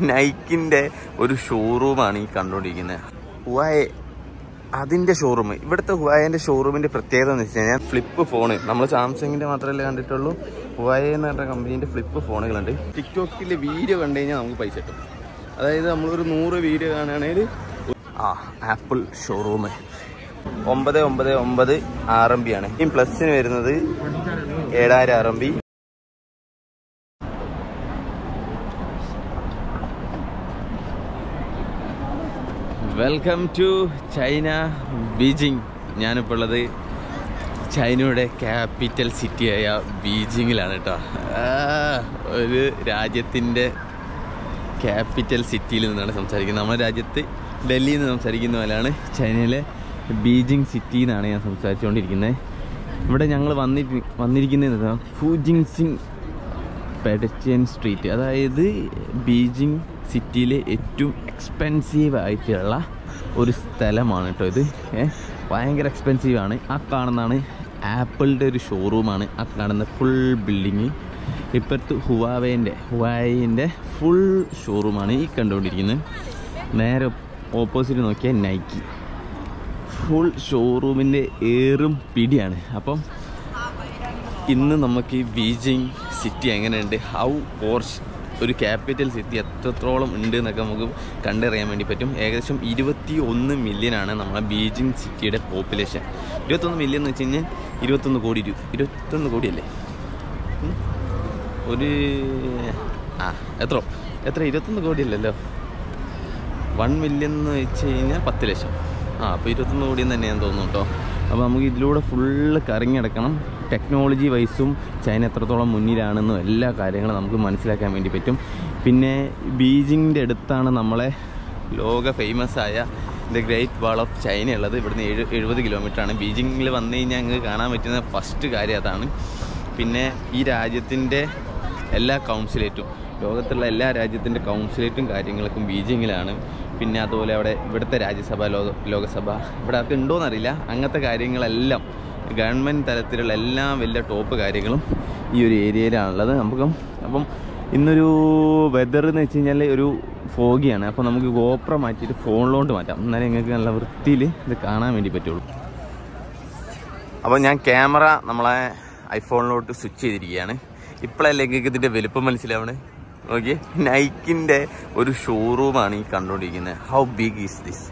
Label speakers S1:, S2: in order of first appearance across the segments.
S1: നൈക്കിന്റെ ഒരു ഷോറൂമാണ് ഈ കണ്ടുകൊണ്ടിരിക്കുന്നത് ഹുവായെ അതിന്റെ ഷോറൂം ഇവിടുത്തെ ഹുവായന്റെ ഷോറൂമിന്റെ പ്രത്യേകത എന്ന് വെച്ച് കഴിഞ്ഞാൽ ഫ്ലിപ്പ് ഫോൺ നമ്മൾ സാംസങ്ങിന്റെ മാത്രമല്ലേ കണ്ടിട്ടുള്ളൂ. ഹുവായ എന്ന് പറഞ്ഞ കമ്പനീന്റെ ഫ്ലിപ്പ് ഫോണുകളുണ്ട് ടിക്ടോക്കിലെ വീഡിയോ കണ്ടു കഴിഞ്ഞാൽ നമുക്ക് പൈസ കിട്ടും. അതായത് നമ്മളൊരു നൂറ് വീഡിയോ കാണുകയാണെങ്കിൽ ആ ആപ്പിൾ ഷോറൂം ഒമ്പത് ഒമ്പത് ഒമ്പത് ആർ എം ബി ആണ്. ഈ പ്ലസിന് വരുന്നത് ഏഴായിരം R M B. Welcome to China Beijing ഞാനിപ്പോൾ ഉള്ളത് ചൈനയുടെ ക്യാപിറ്റൽ സിറ്റിയായ ബീജിങ്ങിലാണ് കേട്ടോ ഒരു രാജ്യത്തിന്റെ ക്യാപിറ്റൽ സിറ്റിയിൽ നിന്നാണ് സംസാരിക്കുന്നത്. നമ്മുടെ രാജ്യത്ത് ഡൽഹിയിൽ നിന്ന് സംസാരിക്കുന്ന പോലെയാണ് ചൈനയിലെ ബീജിംഗ് സിറ്റി എന്നാണ് ഞാൻ സംസാരിച്ചുകൊണ്ടിരിക്കുന്നത്. ഇവിടെ ഞങ്ങൾ വന്നി വന്നിരിക്കുന്നത് ഫൂജിങ് സിംഗ് പെഡച്ചിയൻ സ്ട്രീറ്റ് അതായത് ബീജിംഗ് സിറ്റിയിലെ ഏറ്റവും എക്സ്പെൻസീവ് ആയിട്ടുള്ള ഒരു സ്ഥലമാണ് കേട്ടോ ഇത്. ഭയങ്കര എക്സ്പെൻസീവ് ആണ് ആ കാണുന്നതാണ് ആപ്പിളിന്റെ ഒരു ഷോറൂമാണ് ആ കാണുന്ന ഫുൾ ബിൽഡിങ് ഇപ്പോഴത്തെ ഹുവാവേന്റെ ഹുവായിന്റെ ഫുൾ ഷോറൂമാണ് ഈ കണ്ടുകൊണ്ടിരിക്കുന്നത്. നേരെ ഓപ്പോസിറ്റ് നോക്കിയാൽ നൈക്കി ഫുൾ ഷോറൂമിന്റെ ഏറും പിടിയാണ്. അപ്പം ഇന്ന് നമുക്ക് ഈ ബീജിംഗ് സിറ്റി എങ്ങനെയുണ്ട്? ഹൗ പോർച്ച് ഒരു ക്യാപിറ്റൽ സിറ്റി എത്രത്തോളം ഉണ്ട് എന്നൊക്കെ നമുക്ക് കണ്ടറിയാൻ വേണ്ടി പറ്റും. ഏകദേശം ഇരുപത്തി ഒന്ന് മില്യനാണ് നമ്മളെ ബീജിംഗ് സിറ്റിയുടെ പോപ്പുലേഷൻ ഇരുപത്തൊന്ന് മില്യൻ എന്ന് വെച്ച് കഴിഞ്ഞാൽ ഇരുപത്തൊന്ന് കോടി രൂപ ഇരുപത്തൊന്ന് കോടിയല്ലേ ഒരു ആ എത്ര? എത്ര ഇരുപത്തൊന്ന് കോടിയല്ലല്ലോ വൺ മില്യൻ എന്ന് വെച്ച് കഴിഞ്ഞാൽ പത്ത് ലക്ഷം. ആ അപ്പോൾ ഇരുപത്തൊന്ന് കോടി എന്ന് തന്നെയാന്ന് തോന്നുന്നു കേട്ടോ. അപ്പോൾ നമുക്ക് ഇതിലൂടെ ഫുള്ള് കറങ്ങിടക്കണം ടെക്നോളജി വൈസും ചൈന എത്രത്തോളം മുന്നിലാണെന്നും എല്ലാ കാര്യങ്ങളും നമുക്ക് മനസ്സിലാക്കാൻ വേണ്ടി പറ്റും. പിന്നെ ബീജിങ്ങിന്റെ അടുത്താണ് നമ്മളെ ലോക ഫേമസ് ആയ the Great Wall of China ഉള്ളത്. ഇവിടുന്ന് ഏഴ് എഴുപത് കിലോമീറ്ററാണ് ബീജിങ്ങിൽ വന്നു കഴിഞ്ഞാൽ ഞങ്ങൾക്ക് കാണാൻ പറ്റുന്ന ഫസ്റ്റ് കാര്യം അതാണ്. പിന്നെ ഈ രാജ്യത്തിന്റെ എല്ലാ കൗൺസിലേറ്റും ലോകത്തുള്ള എല്ലാ രാജ്യത്തിന്റെ കൗൺസിലേറ്റും കാര്യങ്ങളൊക്കെ ബീജിങ്ങിലാണ്. പിന്നെ അതുപോലെ അവിടെ ഇവിടുത്തെ രാജ്യസഭ ലോക ലോകസഭ ഇവിടെ അതൊക്കെ ഉണ്ടോയെന്നറിയില്ല അങ്ങനത്തെ കാര്യങ്ങളെല്ലാം ഗവൺമെന്റ് തലത്തിലുള്ള എല്ലാ വലിയ ടോപ്പ് കാര്യങ്ങളും ഈ ഒരു ഏരിയയിലാണുള്ളത്. നമുക്ക് അപ്പം ഇന്നൊരു വെതർ എന്ന് വെച്ച് കഴിഞ്ഞാൽ ഒരു ഫോഗിയാണ് അപ്പോൾ നമുക്ക് ഗോപ്ര മാറ്റിയിട്ട് ഫോണിലോട്ട് മാറ്റാം. എന്നാലേ നിങ്ങൾക്ക് നല്ല വൃത്തിയിൽ ഇത് കാണാൻ വേണ്ടി പറ്റുള്ളൂ. അപ്പോൾ ഞാൻ ക്യാമറ നമ്മളെ ഐഫോണിലോട്ട് സ്വിച്ച് ചെയ്തിരിക്കുകയാണ്. ഇപ്പോഴല്ലേ നിങ്ങൾക്ക് ഇതിന്റെ വലുപ്പം മനസ്സിലാവണേ? നോക്കിയേ. നൈക്കിന്റെ ഒരു ഷോറൂമാണ് ഈ കണ്ടുകൊണ്ടിരിക്കുന്നത് ഹൗ ബിഗ് ഈസ് ദിസ്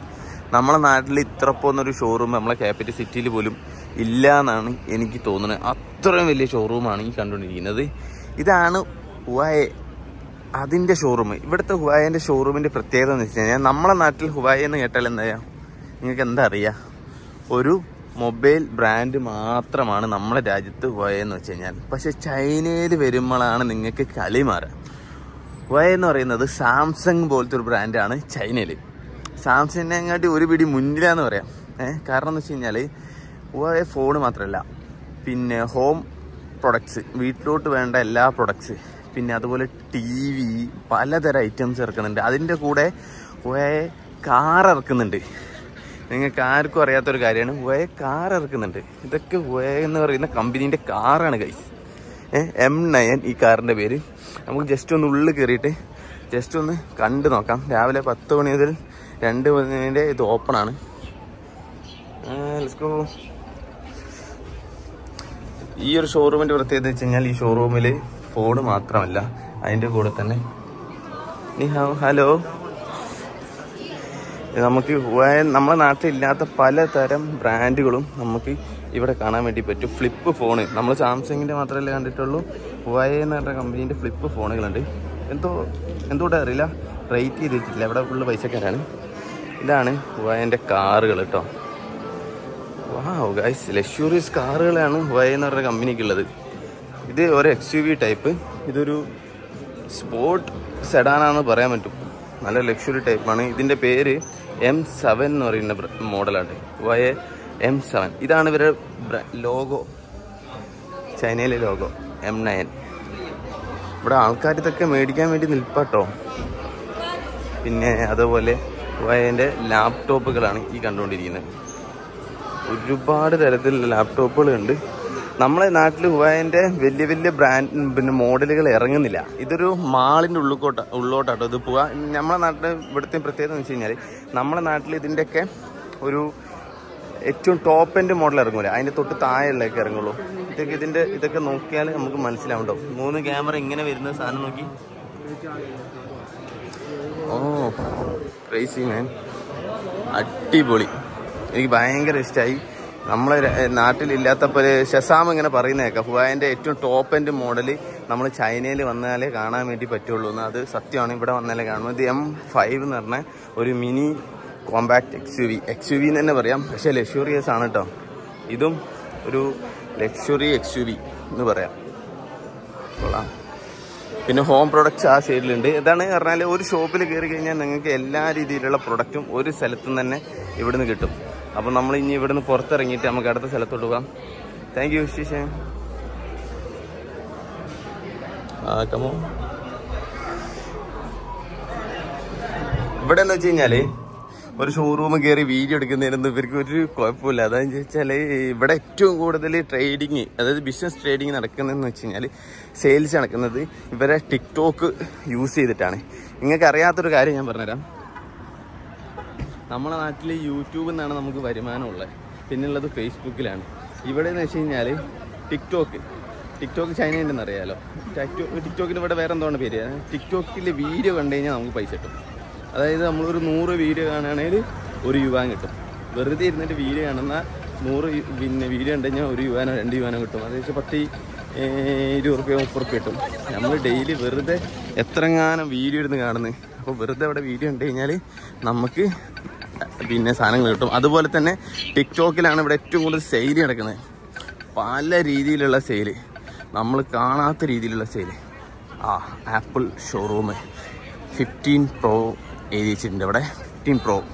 S1: നമ്മളെ നാട്ടിൽ ഇത്ര പോകുന്നൊരു ഷോറൂം നമ്മളെ ക്യാപിറ്റൽ സിറ്റിയിൽ പോലും ഇല്ല എന്നാണ് എനിക്ക് തോന്നുന്നത്. അത്രയും വലിയ ഷോറൂമാണ് ഈ കണ്ടുകൊണ്ടിരിക്കുന്നത്. ഇതാണ് ഹുവായെ അതിന്റെ ഷോറൂം ഇവിടുത്തെ ഹുവായേന്റെ ഷോറൂമിന്റെ പ്രത്യേകത എന്ന് വെച്ച് കഴിഞ്ഞാൽ നമ്മളെ നാട്ടിൽ ഹുവായ എന്ന് കേട്ടാൽ എന്താ നിങ്ങൾക്ക് എന്താ അറിയാം? ഒരു മൊബൈൽ ബ്രാൻഡ് മാത്രമാണ് നമ്മുടെ രാജ്യത്ത് ഹുവായ എന്ന് വെച്ച് കഴിഞ്ഞാൽ. പക്ഷെ ചൈനയിൽ വരുമ്പോഴാണ് നിങ്ങൾക്ക് കളി മാറുക. ഹുവായ എന്ന് പറയുന്നത് സാംസങ് പോലത്തെ ഒരു ബ്രാൻഡാണ് ചൈനയിൽ. സാംസങ്ങിനെങ്ങാട്ടി ഒരു പിടി മുന്നിലാന്ന് പറയാം. ഏഹ് കാരണം എന്ന് വെച്ച് കഴിഞ്ഞാൽ ഹുവായ ഫോൺ മാത്രമല്ല പിന്നെ ഹോം പ്രൊഡക്ട്സ് വീട്ടിലോട്ട് വേണ്ട എല്ലാ പ്രൊഡക്ട്സ് പിന്നെ അതുപോലെ ടി വി പലതരം ഐറ്റംസ് ഇറക്കുന്നുണ്ട്. അതിന്റെ കൂടെ ഹുവായ കാർ ഇറക്കുന്നുണ്ട്. നിങ്ങൾക്ക് ആർക്കും അറിയാത്തൊരു കാര്യമാണ് ഹുവേ കാർ ഇറക്കുന്നുണ്ട്. ഇതൊക്കെ ഹുവേ എന്ന് പറയുന്ന കമ്പനീന്റെ കാറാണ് ഗൈസ് എം നയൻ ഈ കാറിന്റെ പേര്. നമുക്ക് ജസ്റ്റ് ഒന്ന് ഉള്ളിൽ കയറിയിട്ട് ജസ്റ്റ് ഒന്ന് കണ്ടു നോക്കാം. രാവിലെ പത്ത് മണി മുതൽ രണ്ട് മണിന്റെ ഇത് ഓപ്പണാണ് ലെറ്റ്സ് ഈ ഒരു ഷോറൂമിന്റെ പ്രത്യേകത വെച്ച് കഴിഞ്ഞാൽ ഈ ഷോറൂമിൽ ഫോൺ മാത്രമല്ല. അതിന്റെ കൂടെ തന്നെ ഹലോ? നമുക്ക് നമ്മുടെ നാട്ടിൽ ഇല്ലാത്ത പലതരം ബ്രാൻഡുകളും നമുക്ക് ഇവിടെ കാണാൻ വേണ്ടി പറ്റും. ഫ്ലിപ്പ് ഫോണ് നമ്മൾ സാംസങ്ങിന്റെ മാത്രമല്ലേ കണ്ടിട്ടുള്ളൂ. വയ എന്ന് പറഞ്ഞ കമ്പനീന്റെ ഫ്ലിപ്പ് ഫോണുകളുണ്ട് എന്തോ എന്തുകൂടെ അറിയില്ല. റേറ്റ് ചെയ്തിട്ടില്ല. ഇവിടെ ഫുള്ള് പൈസക്കാരാണ്. ഇതാണ് ഹുവായന്റെ കാറുകൾ കേട്ടോ വാവ് ഗൈസ് ലക്ഷൂറിയസ് കാറുകളാണ് വയ എന്ന് പറഞ്ഞ കമ്പനിക്കുള്ളത്. ഇത് ഒരു എക്സ് യു വി ടൈപ്പ് ഇതൊരു സ്പോർട്ട് സെഡാനാന്ന് പറയാൻ പറ്റും. നല്ല ലക്ഷറി ടൈപ്പാണ് ഇതിന്റെ പേര് എം സെവൻ എന്ന് പറയുന്ന മോഡലാണ്. വയ എം സെവൻ ഇതാണ് ഇവരുടെ ലോഗോ ചൈനയിലെ ലോഗോ എം നയൻ ഇവിടെ ആൾക്കാർ ഇതൊക്കെ മേടിക്കാൻ വേണ്ടി നിൽപ്പാട്ടോ. പിന്നെ അതുപോലെ വയന്റെ ലാപ്ടോപ്പുകളാണ് ഈ കണ്ടുകൊണ്ടിരിക്കുന്നത്. ഒരുപാട് തരത്തിലുള്ള ലാപ്ടോപ്പുകളുണ്ട് നമ്മളെ നാട്ടിൽ ഹുവായന്റെ വലിയ വലിയ ബ്രാൻഡ് പിന്നെ മോഡലുകൾ ഇറങ്ങുന്നില്ല. ഇതൊരു മാളിന്റെ ഉള്ളിക്കോട്ട ഉള്ളോട്ടാട്ടോ ഇത് പോവാ. നമ്മളെ നാട്ടിൽ ഇവിടുത്തെ പ്രത്യേകത എന്ന് വെച്ച് കഴിഞ്ഞാൽ നമ്മളെ നാട്ടിൽ ഇതിന്റെയൊക്കെ ഒരു ഏറ്റവും ടോപ്പ് എൻഡ് മോഡൽ ഇറങ്ങൂല. അതിന്റെ തൊട്ട് താഴെയുള്ളതൊക്കെ ഇറങ്ങുള്ളൂ. ഇതൊക്കെ ഇതിന്റെ ഇതൊക്കെ നോക്കിയാൽ നമുക്ക് മനസ്സിലാവുണ്ടോ മൂന്ന് ക്യാമറ ഇങ്ങനെ വരുന്ന സാധനം നോക്കി. ഓ ക്രൈസി മാൻ അടിപൊളി. എനിക്ക് ഭയങ്കര ഇഷ്ടമായി നമ്മളെ നാട്ടിലില്ലാത്തപ്പോൾ ഷസാം ഇങ്ങനെ പറയുന്നേക്ക. ഹുവായന്റെ ഏറ്റവും ടോപ്പ് എൻഡ് മോഡൽ നമ്മൾ ചൈനയിൽ വന്നാലേ കാണാൻ വേണ്ടി പറ്റുള്ളൂ. എന്ന് അത് സത്യമാണ്. ഇവിടെ വന്നാലേ കാണുന്നത് എം ഫൈവ് എന്ന് പറഞ്ഞ ഒരു mini compact X U V X U V എന്ന് തന്നെ പറയാം. പക്ഷേ ലക്ഷൂറിയസ് ആണ് കേട്ടോ ഇതും ഒരു ലക്ഷറി എക്സ് യു വി എന്ന് പറയാം. കൊള്ളാം. പിന്നെ ഹോം പ്രൊഡക്ട്സ് ആ സൈഡിലുണ്ട് ഇതാണ് പറഞ്ഞാൽ ഒരു ഷോപ്പിൽ കയറി കഴിഞ്ഞാൽ നിങ്ങൾക്ക് എല്ലാ രീതിയിലുള്ള പ്രൊഡക്റ്റും ഒരു സ്ഥലത്തും തന്നെ ഇവിടുന്ന് കിട്ടും. അപ്പോൾ നമ്മൾ ഇനി ഇവിടുന്ന് പുറത്തിറങ്ങിയിട്ട് നമുക്ക് അടുത്ത സ്ഥലത്തോട്ട് പോകാം. താങ്ക് യു ശിശേ. ആ കമോ ഇവിടെ എന്ന് വെച്ച് കഴിഞ്ഞാൽ ഒരു ഷോറൂം കയറി വീഡിയോ എടുക്കുന്നതിനൊന്നും ഇവർക്ക് ഒരു കുഴപ്പമില്ല. അതാന്ന് വെച്ചാൽ ഇവിടെ ഏറ്റവും കൂടുതൽ ട്രേഡിങ് അതായത് ബിസിനസ് ട്രേഡിങ് നടക്കുന്നതെന്ന് വെച്ച് കഴിഞ്ഞാൽ സെയിൽസ് നടക്കുന്നത് ഇവരെ ടിക്ടോക്ക് യൂസ് ചെയ്തിട്ടാണ്. നിങ്ങൾക്ക് അറിയാത്തൊരു കാര്യം ഞാൻ പറഞ്ഞുതരാം. നമ്മളെ നാട്ടിൽ യൂട്യൂബിൽ നിന്നാണ് നമുക്ക് വരുമാനമുള്ളത്. പിന്നുള്ളത് ഫേസ്ബുക്കിലാണ്. ഇവിടെ എന്ന് വെച്ച് കഴിഞ്ഞാൽ ടിക്ടോക്ക്. ടിക്ടോക്ക് ചൈന ഉണ്ടെന്ന് അറിയാലോ ടിക്ടോക്ക് ടിക്ടോക്കിന് ഇവിടെ വേറെ എന്താണ് പേര്? ടിക്ടോക്കിൽ വീഡിയോ കണ്ടു കഴിഞ്ഞാൽ നമുക്ക് പൈസ കിട്ടും. അതായത് നമ്മളൊരു നൂറ് വീഡിയോ കാണുകയാണെങ്കിൽ ഒരു യുവാൻ കിട്ടും. വെറുതെ ഇരുന്നിട്ട് വീഡിയോ കാണുന്ന നൂറ് പിന്നെ വീഡിയോ കഴിഞ്ഞാൽ ഒരു യുവാനോ രണ്ട് യുവാനോ കിട്ടും. അതേ പത്ത് ഇരുപത് റുപ്യ മുപ്പത് റുപ്യ കിട്ടും. നമ്മൾ ഡെയിലി വെറുതെ എത്രങ്ങാനും വീഡിയോ ഇരുന്ന് കാണുന്നത്. അപ്പോൾ വെറുതെ അവിടെ വീഡിയോ കണ്ടു കഴിഞ്ഞാൽ നമുക്ക് പിന്നെ സാധനങ്ങൾ കിട്ടും. അതുപോലെ തന്നെ ടിക്ടോക്കിലാണ് ഇവിടെ ഏറ്റവും കൂടുതൽ സെയിൽ നടക്കുന്നത്. പല രീതിയിലുള്ള സെയിൽ നമ്മൾ കാണാത്ത രീതിയിലുള്ള സെയിൽ ആ ആപ്പിൾ ഷോറൂം ഫിഫ്റ്റീൻ പ്രോ എഴുതി വെച്ചിട്ടുണ്ട് ഇവിടെ. ഫിഫ്റ്റീൻ പ്രോ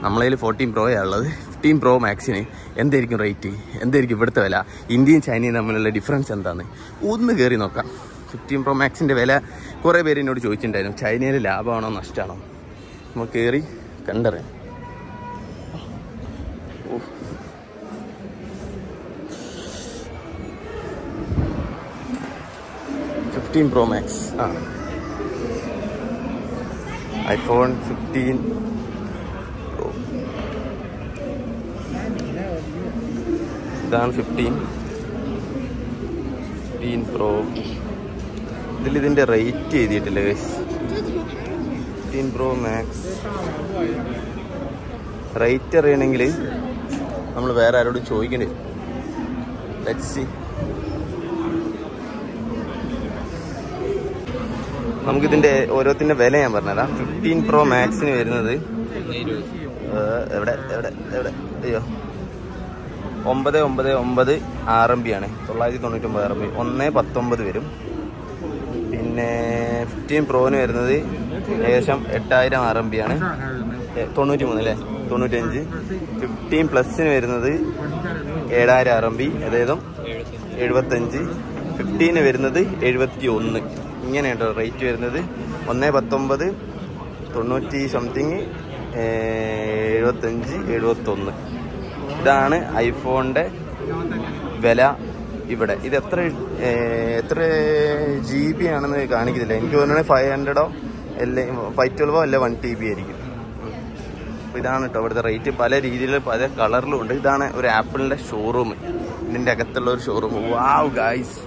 S1: നമ്മളതിൽ ഫോർട്ടീൻ പ്രോയാണ് ഉള്ളത്. ഫിഫ്റ്റീൻ പ്രോ മാക്സിന് എന്തായിരിക്കും റേറ്റ് എന്തായിരിക്കും ഇവിടുത്തെ വില? ഇന്ത്യയും ചൈനയും തമ്മിലുള്ള ഡിഫറൻസ് എന്താണ്? ഒന്ന് കയറി നോക്കാം. ഫിഫ്റ്റീൻ പ്രോ മാക്സിന്റെ വില കുറേ പേര് എന്നോട് ചോദിച്ചിട്ടുണ്ടായിരുന്നു. ചൈനയിൽ ലാഭമാണോ നഷ്ടമാണോ? നമുക്ക് കയറി കണ്ടറിയാം. ഫിഫ്റ്റീൻ പ്രോ മാക്സ് ആ. ഐഫോൺ ഫിഫ്റ്റീൻ പ്രോ ഇതാണ് ഫിഫ്റ്റീൻ ഫിഫ്റ്റീൻ പ്രോ ഇതിൽ ഇതിന്റെ റേറ്റ് എഴുതിയിട്ടില്ല guys fifteen pro max rate അറിയണമെങ്കിൽ നമ്മൾ വേറെ ആരോടും ചോദിക്കേണ്ടി? ലെറ്റ് സി നമുക്കിതിന്റെ ഓരോത്തിന്റെ വില ഞാൻ പറഞ്ഞുതരാം. ഫിഫ്റ്റീൻ പ്രോ മാക്സിന് വരുന്നത് എവിടെ എവിടെ എവിടെ? അയ്യോ. ഒമ്പത് ഒമ്പത് ഒമ്പത് ആർ എം ബി ആണ്. തൊള്ളായിരത്തി തൊണ്ണൂറ്റൊമ്പത് ആർ എം ബി ഒന്ന് പത്തൊമ്പത് വരും. പിന്നെ ഫിഫ്റ്റീൻ പ്രോന് വരുന്നത് ഏകദേശം എട്ടായിരം ആർ എം ബി ആണ്. തൊണ്ണൂറ്റി മൂന്ന് അല്ലേ? തൊണ്ണൂറ്റഞ്ച് ഫിഫ്റ്റീൻ പ്ലസിന് വരുന്നത് ഏഴായിരം ആർ എം ബി അതായത് എഴുപത്തഞ്ച്. ഫിഫ്റ്റീന് വരുന്നത് എഴുപത്തി ഒന്ന് ഇങ്ങനെയുണ്ടോ റേറ്റ് വരുന്നത്. ഒന്ന് പത്തൊമ്പത് തൊണ്ണൂറ്റി സംതിങ് എഴുപത്തഞ്ച് എഴുപത്തൊന്ന്. ഇതാണ് ഐഫോണിന്റെ വില ഇവിടെ. ഇത് എത്ര എത്ര ജി ബി ആണെന്ന് കാണിക്കുന്നില്ല. എനിക്ക് തോന്നുന്നത് ഫൈവ് ഹൺഡ്രഡോ അല്ലെ ഫൈവ് ട്വൽവോ അല്ലെ വൺ ടി ബി ആയിരിക്കും. അപ്പോൾ ഇതാണ് കേട്ടോ ഇവിടുത്തെ റേറ്റ്. പല രീതിയിൽ പല കളറിലും ഉണ്ട്. ഇതാണ് ഒരു ആപ്പിളിന്റെ ഷോറൂം ഇതിന്റെ അകത്തുള്ള ഒരു ഷോറൂം വാവ് ഗായ്സ്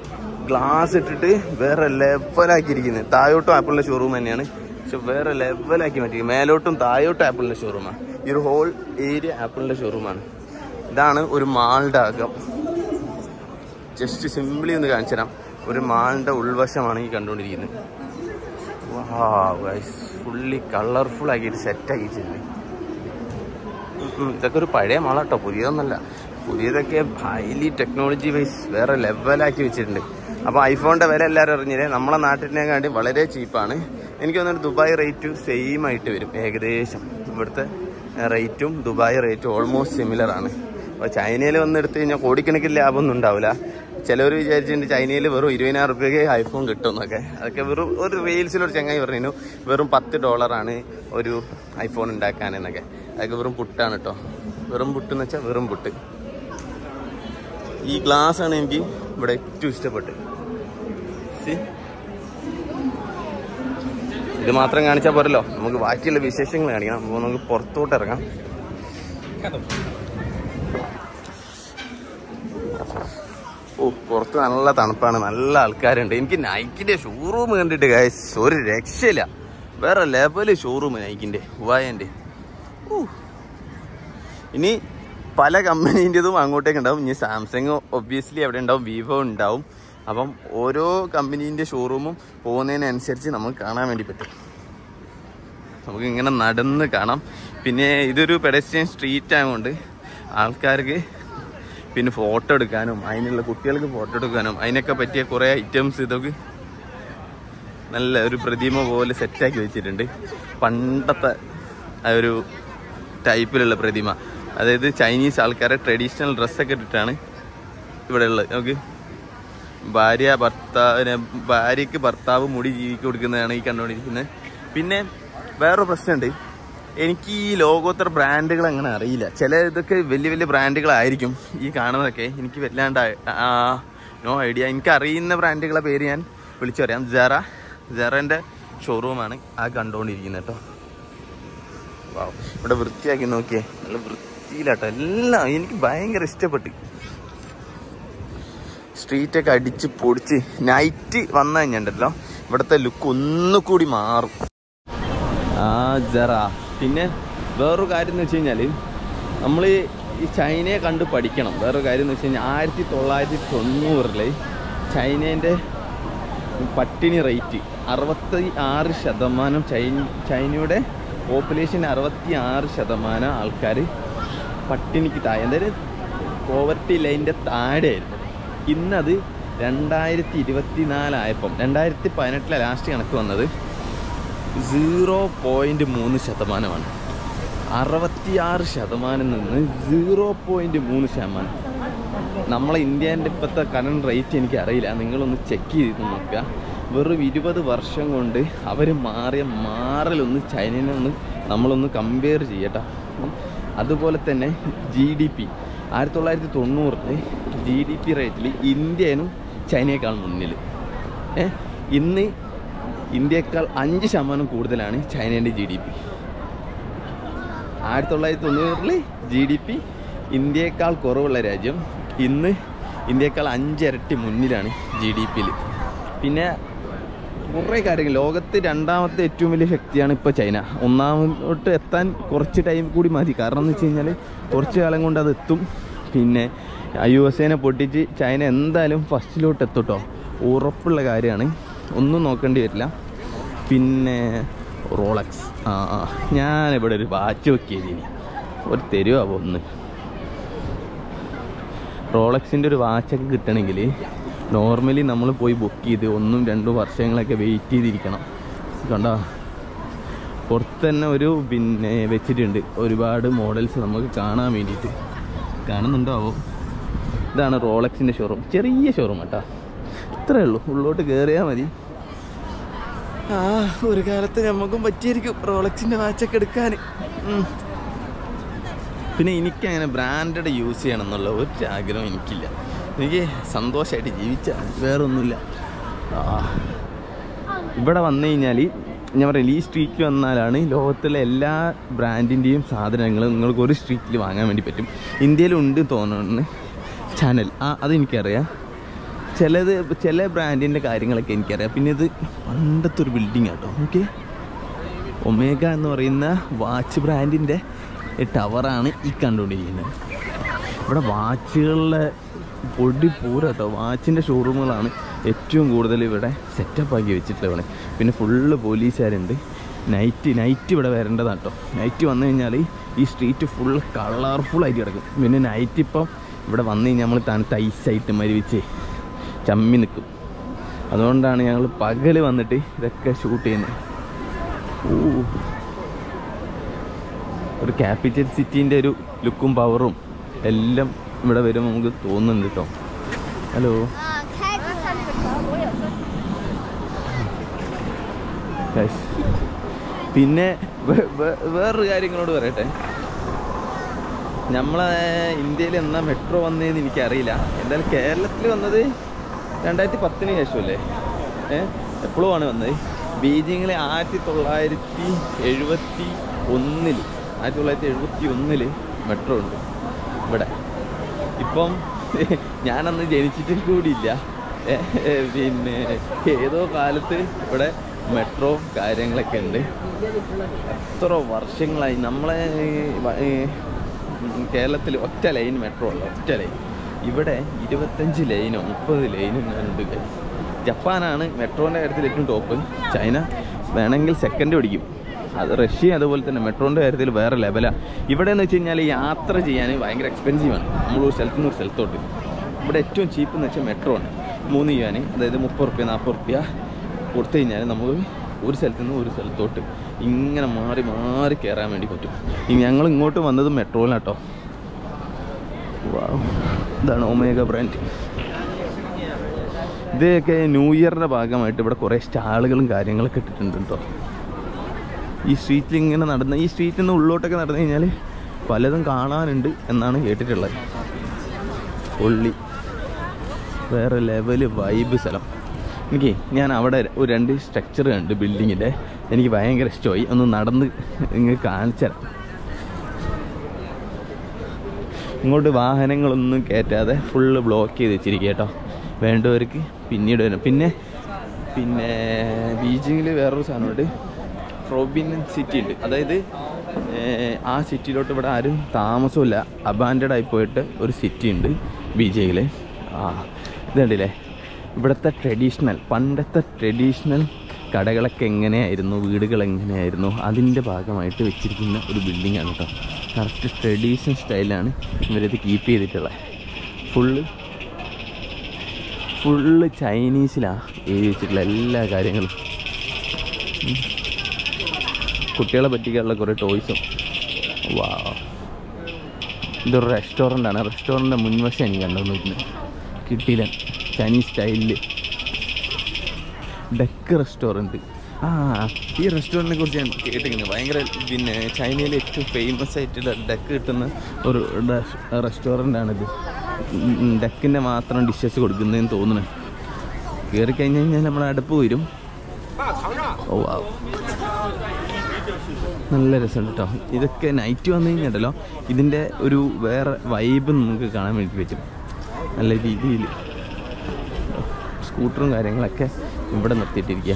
S1: ഗ്ലാസ് ഇട്ടിട്ട് വേറെ ലെവലാക്കിയിരിക്കുന്നത് താഴോട്ടും ആപ്പിളിന്റെ ഷോറൂം തന്നെയാണ്. പക്ഷെ വേറെ ലെവലാക്കി മാറ്റി മേലോട്ടും താഴോട്ടും ആപ്പിളിന്റെ ഷോറൂമാണ് ഈ ഒരു ഹോൾ ഏരിയ ആപ്പിളിന്റെ ഷോറൂമാണ് ഇതാണ് ഒരു മാളിന്റെ അകം. ജസ്റ്റ് സിമ്പിളി ഒന്ന് കാണിച്ചു തരാം. ഒരു മാളിന്റെ ഉൾവശമാണ് ഈ കണ്ടുകൊണ്ടിരിക്കുന്നത് ഫുള്ളി കളർഫുൾ ആക്കിയിട്ട് സെറ്റാക്കി വെച്ചിട്ടുണ്ട് ഇതൊക്കെ ഒരു പഴയ മാളാട്ടോ. പുതിയതൊന്നല്ല. പുതിയതൊക്കെ ഹൈലി ടെക്നോളജി വൈസ് വേറെ ലെവലാക്കി വെച്ചിട്ടുണ്ട്. അപ്പോൾ ഐഫോണിന്റെ വില എല്ലാവരും അറിഞ്ഞില്ലേ? നമ്മളെ നാട്ടിനെക്കാണ്ടി വളരെ ചീപ്പാണ്. എനിക്ക് തോന്നുന്നു ദുബായ് റേറ്റ് സെയിം ആയിട്ട് വരും. ഏകദേശം. ഇവിടുത്തെ റേറ്റും ദുബായ് റേറ്റും ഓൾമോസ്റ്റ് സിമിലർ ആണ്. അപ്പോൾ ചൈനയിൽ വന്ന് എടുത്തു കഴിഞ്ഞാൽ കോടിക്കണക്കിന് ലാഭമൊന്നും ഉണ്ടാവില്ല. ചിലവർ വിചാരിച്ചിട്ടുണ്ട് ചൈനയിൽ വെറും ഇരുപതിനായിരം റുപ്യക്ക് ഐഫോൺ കിട്ടും എന്നൊക്കെ അതൊക്കെ വെറും ഒരു റീൽസിലൊരു ചങ്ങായി പറഞ്ഞു വെറും പത്ത് ഡോളറാണ് ഒരു ഐഫോൺ ഉണ്ടാക്കാൻ എന്നൊക്കെ അതൊക്കെ വെറും പുട്ടാണ് കേട്ടോ വെറും പുട്ട് എന്ന് വെച്ചാൽ വെറും പുട്ട്. ഈ ഗ്ലാസ് ആണ് എനിക്ക് ഇവിടെ ഏറ്റവും ഇഷ്ടപ്പെട്ടത്. See? ഇത് മാത്രം കാണിച്ചാൽ പോരല്ലോ. നമുക്ക് ബാക്കിയുള്ള വിശേഷങ്ങൾ കാണിക്കണം. അപ്പോൾ നമുക്ക് പുറത്തോട്ട് ഇറങ്ങാം. ഓ പുറത്ത് നല്ല തണുപ്പാണ്. നല്ല ആൾക്കാരുണ്ട്. എനിക്ക് നൈക്കിന്റെ ഷോറൂം കണ്ടിട്ട് ഗൈസ് ഒരു രക്ഷയില്ല. വേറെ ലെവൽ ഷോറൂം നൈക്കിന്റെ ഉവായന്റെ. ഇനി പല കമ്പനീന്റെതും അങ്ങോട്ടേക്ക് ഉണ്ടാവും. ഇനി സാംസങ് ഒബ്വിയസ്ലി അവിടെ ഉണ്ടാവും. വിവോ ഉണ്ടാവും. അപ്പം ഓരോ കമ്പനീന്റെ ഷോറൂമും പോകുന്നതിനനുസരിച്ച് നമുക്ക് കാണാൻ വേണ്ടി പറ്റും. നമുക്ക് ഇങ്ങനെ നടന്ന് കാണാം. പിന്നെ ഇതൊരു പെഡസ്ട്രിയൻ സ്ട്രീറ്റ് ആയതുകൊണ്ട് ആൾക്കാർക്ക് പിന്നെ ഫോട്ടോ എടുക്കാനും അതിനുള്ള കുട്ടികൾക്ക് ഫോട്ടോ എടുക്കാനും അതിനൊക്കെ പറ്റിയ കുറേ ഐറ്റംസ് ഇതൊക്കെ നല്ല ഒരു പ്രതിമ പോലെ സെറ്റാക്കി വെച്ചിട്ടുണ്ട്. പണ്ടത്തെ ആ ഒരു ടൈപ്പിലുള്ള പ്രതിമ. അതായത് ചൈനീസ് ആൾക്കാരെ ട്രഡീഷണൽ ഡ്രസ്സൊക്കെ ഇട്ടിട്ടാണ് ഇവിടെ ഉള്ളത് നമുക്ക് ഭാര്യ ഭർത്താവിനെ ഭാര്യയ്ക്ക് ഭർത്താവ് മുടി ജീവിക്ക് കൊടുക്കുന്നതാണ് ഈ കണ്ടുകൊണ്ടിരിക്കുന്നത്. പിന്നെ വേറൊരു പ്രശ്നമുണ്ട്. എനിക്ക് ഈ ലോകോത്തര ബ്രാൻഡുകൾ അങ്ങനെ അറിയില്ല. ചില ഇതൊക്കെ വലിയ വലിയ ബ്രാൻഡുകളായിരിക്കും ഈ കാണുന്നതൊക്കെ. എനിക്ക് വല്ലാണ്ട് നോ ഐഡിയ എനിക്ക് അറിയുന്ന ബ്രാൻഡുകളെ പേര് ഞാൻ വിളിച്ചു പറയാം. ജെറ ജെറന്റെ ഷോറൂമാണ് ആ കണ്ടുകൊണ്ടിരിക്കുന്നത് കേട്ടോ. ഇവിടെ വൃത്തിയാക്കി നോക്കിയേ. നല്ല വൃത്തിയിലാട്ടോ. എല്ലാം എനിക്ക് ഭയങ്കര ഇഷ്ടപ്പെട്ടു. സ്ട്രീറ്റൊക്കെ അടിച്ച് പൊടിച്ച് നൈറ്റ് വന്നു കഴിഞ്ഞിട്ടുണ്ടല്ലോ. ഇവിടുത്തെ ലുക്ക് ഒന്നുകൂടി മാറും. ആ ജറ. പിന്നെ വേറൊരു കാര്യം എന്ന് വെച്ച് കഴിഞ്ഞാൽ നമ്മൾ ഈ ചൈനയെ കണ്ട് പഠിക്കണം. വേറൊരു കാര്യം എന്ന് വെച്ച് കഴിഞ്ഞാൽ ആയിരത്തി തൊള്ളായിരത്തി തൊണ്ണൂറിൽ ചൈനേന്റെ പട്ടിണി റേറ്റ് അറുപത്തി ആറ് ശതമാനം ചൈന ചൈനയുടെ പോപ്പുലേഷൻ അറുപത്തി ആറ് ശതമാനം ആൾക്കാർ പട്ടിണിക്ക് താഴെ അതായത് പോവർട്ടി ലൈനിന്റെ താഴെയായിരുന്നു. ഇന്നത് രണ്ടായിരത്തി ഇരുപത്തി നാലായപ്പം രണ്ടായിരത്തി പതിനെട്ടിലെ ലാസ്റ്റ് കണക്ക് വന്നത് സീറോ പോയിന്റ് മൂന്ന് ശതമാനമാണ്. അറുപത്തിയാറ് ശതമാനം നിന്ന് സീറോ പോയിന്റ് മൂന്ന് ശതമാനം. നമ്മളെ ഇന്ത്യേന്റെ ഇപ്പോഴത്തെ കറണ്ട് റേറ്റ് എനിക്ക് അറിയില്ല. നിങ്ങളൊന്ന് ചെക്ക് ചെയ്ത് നോക്കുക. വെറും ഇരുപത് വർഷം കൊണ്ട് അവർ മാറിയ മാറലൊന്ന് ചൈനനെ ഒന്ന് നമ്മളൊന്ന് കമ്പയർ ചെയ്യട്ടോ. അതുപോലെ തന്നെ ജി ഡി പി ആയിരത്തി തൊള്ളായിരത്തി തൊണ്ണൂറിൽ ജി ഡി പി റേറ്റിൽ ഇന്ത്യനും ചൈനയേക്കാൾ മുന്നിൽ. ഇന്ന് ഇന്ത്യയേക്കാൾ അഞ്ച് ശതമാനം കൂടുതലാണ് ചൈനേന്റെ ജി ഡി പി ആയിരത്തി തൊള്ളായിരത്തി തൊണ്ണൂറിൽ ജി ഡി പി ഇന്ത്യയേക്കാൾ കുറവുള്ള രാജ്യം. ഇന്ന് ഇന്ത്യയേക്കാൾ അഞ്ചിരട്ടി മുന്നിലാണ് ജി ഡി പിയിൽ പിന്നെ കുറേ കാര്യങ്ങൾ. ലോകത്ത് രണ്ടാമത്തെ ഏറ്റവും വലിയ ശക്തിയാണ് ഇപ്പോൾ ചൈന. ഒന്നാമതോട്ട് എത്താൻ കുറച്ച് ടൈം കൂടി മതി. കാരണം എന്ന് വെച്ച് കഴിഞ്ഞാൽ കുറച്ച് കാലം കൊണ്ട് അത് എത്തും. പിന്നെ യു എസ് എനെ പൊട്ടിച്ച് ചൈന എന്തായാലും ഫസ്റ്റിലോട്ട് എത്തുട്ടോ. ഉറപ്പുള്ള കാര്യമാണ്. ഒന്നും നോക്കേണ്ടി വരില്ല. പിന്നെ റോളക്സ്. ആ ഞാനിവിടെ ഒരു വാച്ച് വെക്കിയത് ഇനി ഒരു തരുമോ ഒന്ന്. റോളക്സിന്റെ ഒരു വാച്ചൊക്കെ കിട്ടണമെങ്കിൽ നോർമലി നമ്മൾ പോയി ബുക്ക് ചെയ്ത് ഒന്നും രണ്ടും വർഷങ്ങളൊക്കെ വെയിറ്റ് ചെയ്തിരിക്കണം. കണ്ടോ? പുറത്ത് തന്നെ ഒരു പിന്നെ വെച്ചിട്ടുണ്ട്. ഒരുപാട് മോഡൽസ് നമുക്ക് കാണാൻ വേണ്ടിയിട്ട്. കാണുന്നുണ്ടാവോ? ഇതാണ് റോളക്സിന്റെ ഷോറൂം ചെറിയ ഷോറൂം കേട്ടോ ഇത്രേ ഉള്ളൂ. ഉള്ളോട്ട് കയറിയാൽ മതി. ആ ഒരു കാലത്ത് നമുക്കും പറ്റിയിരിക്കും റോളക്സിന്റെ വാച്ചൊക്കെ എടുക്കാൻ. പിന്നെ എനിക്ക് അങ്ങനെ ബ്രാൻഡഡ് യൂസ് ചെയ്യണം എന്നുള്ള ഒരു ആഗ്രഹം എനിക്കില്ല. എനിക്ക് സന്തോഷമായിട്ട് ജീവിച്ചാൽ വേറൊന്നുമില്ല. ആ. ഇവിടെ വന്നു കഴിഞ്ഞാൽ ഞാൻ പറയാം ഈ സ്ട്രീറ്റിൽ വന്നാലാണ് ലോകത്തിലെ എല്ലാ ബ്രാൻഡിന്റെയും സാധനങ്ങൾ നിങ്ങൾക്ക് ഒരു സ്ട്രീറ്റിൽ വാങ്ങാൻ വേണ്ടി പറ്റും. ഇന്ത്യയിലുണ്ട് തോന്നുന്നു ചാനൽ ആ അതെനിക്കറിയാം ചിലത് ചില ബ്രാൻഡിന്റെ കാര്യങ്ങളൊക്കെ എനിക്കറിയാം. പിന്നെ ഇത് പണ്ടത്തെ ഒരു ബിൽഡിംഗ് ആട്ടോ. ഓക്കെ ഒമേഗ എന്ന് പറയുന്ന വാച്ച് ബ്രാൻഡിന്റെ ടവറാണ് ഈ കണ്ടുകൊണ്ടിരിക്കുന്നത്. ഇവിടെ വാച്ചുകളുടെ പൊടി പൂരാട്ടോ. വാച്ചിന്റെ ഷോറൂമുകളാണ് ഏറ്റവും കൂടുതൽ ഇവിടെ സെറ്റപ്പ് ആക്കി വെച്ചിട്ടുള്ളത് പിന്നെ ഫുള്ള് പോലീസുകാരുണ്ട്. നൈറ്റ് നൈറ്റ് ഇവിടെ വരേണ്ടതാണ് കേട്ടോ നൈറ്റ് വന്നു കഴിഞ്ഞാൽ ഈ സ്ട്രീറ്റ് ഫുൾ കളർഫുൾ ആയിട്ട് കിടക്കും. പിന്നെ നൈറ്റ് ഇപ്പം ഇവിടെ വന്നു കഴിഞ്ഞാൽ നമ്മൾ തണുത്ത ഐസായിട്ട് മരിവിച്ച് ചമ്മി നിൽക്കും അതുകൊണ്ടാണ് ഞങ്ങൾ പകൽ വന്നിട്ട് ഇതൊക്കെ ഷൂട്ട് ചെയ്യുന്നത് ഓ ഒരു ക്യാപിറ്റൽ സിറ്റീന്റെ ഒരു ലുക്കും പവറും എല്ലാം ഇവിടെ വരുമ്പോൾ നമുക്ക് തോന്നുന്നുണ്ട് കേട്ടോ ഹലോ പിന്നെ വേറൊരു കാര്യങ്ങളോട് പറയട്ടെ. നമ്മളെ ഇന്ത്യയിൽ എന്നാ മെട്രോ വന്നതെന്ന് എനിക്കറിയില്ല. എന്തായാലും കേരളത്തിൽ വന്നത് രണ്ടായിരത്തി പത്തിന് ശേഷമല്ലേ ഏഹ് എപ്പോഴുമാണ് വന്നത്? ബീജിങ്ങിൽ ആയിരത്തി തൊള്ളായിരത്തി എഴുപത്തി ഒന്നിൽ ആയിരത്തി തൊള്ളായിരത്തി എഴുപത്തി ഒന്നിൽ മെട്രോ ഉണ്ട്. ഇവിടെ. ഇപ്പം ഞാനന്ന് ജനിച്ചിട്ടും കൂടിയില്ല. പിന്നെ ഏതോ കാലത്ത് ഇവിടെ മെട്രോ കാര്യങ്ങളൊക്കെ ഉണ്ട്. എത്ര വർഷങ്ങളായി നമ്മളെ കേരളത്തിൽ ഒറ്റ ലൈൻ മെട്രോ ഉള്ള ഒറ്റ ലൈൻ. ഇവിടെ ഇരുപത്തഞ്ച് ലൈനോ മുപ്പത് ലൈനും ഉണ്ട് ജപ്പാനാണ് മെട്രോന്റെ കാര്യത്തിൽ ഏറ്റവും ടോപ്പ് ചൈന വേണമെങ്കിൽ സെക്കൻഡ് പിടിക്കും. അത് റഷ്യ അതുപോലെ തന്നെ മെട്രോന്റെ കാര്യത്തിൽ വേറെ ലെവലാണ് ഇവിടെ എന്ന് വെച്ച് കഴിഞ്ഞാൽ യാത്ര ചെയ്യാൻ ഭയങ്കര എക്സ്പെൻസീവാണ് നമ്മൾ ഒരു സ്ഥലത്തു നിന്ന് ഒരു സ്ഥലത്തോട്ട്. ഇവിടെ ഏറ്റവും ചീപ്പ് എന്ന് വെച്ചാൽ മെട്രോ ആണ്. മൂന്ന് ചെയ്യാൻ അതായത് മുപ്പത് റുപ്യ നാൽപ്പത് റുപ്യ. കൊടുത്തു കഴിഞ്ഞാൽ നമുക്ക് ഒരു സ്ഥലത്ത് നിന്ന് ഒരു സ്ഥലത്തോട്ട് ഇങ്ങനെ മാറി മാറി കയറാൻ വേണ്ടി പറ്റും. ഇനി ഞങ്ങൾ ഇങ്ങോട്ട് വന്നത് മെട്രോയിലാട്ടോ ഇതാണ് ഒമേഗ ബ്രാൻഡ്. ഇതൊക്കെ ന്യൂ ഇയറിന്റെ ഭാഗമായിട്ട് ഇവിടെ കുറേ സ്റ്റാളുകളും കാര്യങ്ങളൊക്കെ ഇട്ടിട്ടുണ്ട് കേട്ടോ ഈ സ്ട്രീറ്റിൽ ഇങ്ങനെ നടന്ന് ഈ സ്ട്രീറ്റിൽ നിന്ന് ഉള്ളോട്ടൊക്കെ നടന്നു കഴിഞ്ഞാൽ പലതും കാണാനുണ്ട് എന്നാണ് കേട്ടിട്ടുള്ളത്. പൊള്ളി. വേറെ ലെവൽ വൈബ് സ്ഥലം. എനിക്ക് ഞാൻ അവിടെ ഒരു രണ്ട് സ്ട്രക്ചർ കണ്ട് ബിൽഡിങ്ങിന്റെ എനിക്ക് ഭയങ്കര ഇഷ്ടമായി. ഒന്ന് നടന്ന് ഇങ്ങ് കാണിച്ചു തരാം. ഇങ്ങോട്ട് വാഹനങ്ങളൊന്നും കയറ്റാതെ ഫുള്ള് ബ്ലോക്ക് ചെയ്ത് വെച്ചിരിക്കുക കേട്ടോ. വേണ്ടവർക്ക് പിന്നീട് വരും. പിന്നെ പിന്നെ ബീജിങ്ങിൽ വേറൊരു സാധനമുണ്ട്. റോബിൻ സിറ്റി ഉണ്ട്. അതായത് ആ സിറ്റിയിലോട്ട് ഇവിടെ ആരും താമസമില്ല അബാൻഡഡ് ആയി പോയിട്ട് ഒരു സിറ്റി ഉണ്ട് ബീജിങ്ങിൽ ആ ഇതുണ്ടല്ലേ ഇവിടുത്തെ ട്രഡീഷണൽ പണ്ടത്തെ ട്രഡീഷണൽ കടകളൊക്കെ എങ്ങനെയായിരുന്നു? വീടുകൾ എങ്ങനെയായിരുന്നു? അതിന്റെ ഭാഗമായിട്ട് വെച്ചിരിക്കുന്ന ഒരു ബിൽഡിംഗ് ആണ് കേട്ടോ കറക്റ്റ് ട്രഡീഷണൽ സ്റ്റൈലാണ് ഇവരത് കീപ്പ് ചെയ്തിട്ടുള്ളത്. ഫുള്ള് ഫുള്ള് ചൈനീസിലാണ് എഴുതി വെച്ചിട്ടുള്ള എല്ലാ കാര്യങ്ങളും. കുട്ടികളെ പറ്റിക്കാനുള്ള കുറേ ടോയ്സും വാ ഇതൊരു റെസ്റ്റോറന്റ് ആണ്. റെസ്റ്റോറന്റിന്റെ മുൻവശം എനിക്ക് കണ്ടുവന്നിരുന്നത് കിട്ടിയില്ല. ചൈനീസ് സ്റ്റൈലിൽ ഡെക്ക് റെസ്റ്റോറന്റ് ആ ഈ റെസ്റ്റോറന്റിനെ കുറിച്ച് ഞാൻ കേട്ടിരിക്കുന്നത് ഭയങ്കര പിന്നെ ചൈനയിലെ ഏറ്റവും ഫേമസ് ആയിട്ടുള്ള ഡെക്ക് കിട്ടുന്ന ഒരു റെസ്റ്റോറന്റ് ആണിത്. ഡെക്കിന്റെ മാത്രം ഡിഷസ് കൊടുക്കുന്നതെന്ന് തോന്നുന്നു. കയറി കഴിഞ്ഞ് കഴിഞ്ഞാൽ നമ്മൾ അടുപ്പ് വരും. ഓ ആ നല്ല രസമുണ്ട് കേട്ടോ ഇതൊക്കെ നൈറ്റ് വന്നു കഴിഞ്ഞാൽ ഇതിന്റെ ഒരു വേറെ വൈബ് നമുക്ക് കാണാൻ വേണ്ടി പറ്റും. നല്ല രീതിയിൽ. സ്കൂട്ടറും കാര്യങ്ങളൊക്കെ ഇവിടെ നിർത്തിയിട്ടിരിക്കുക.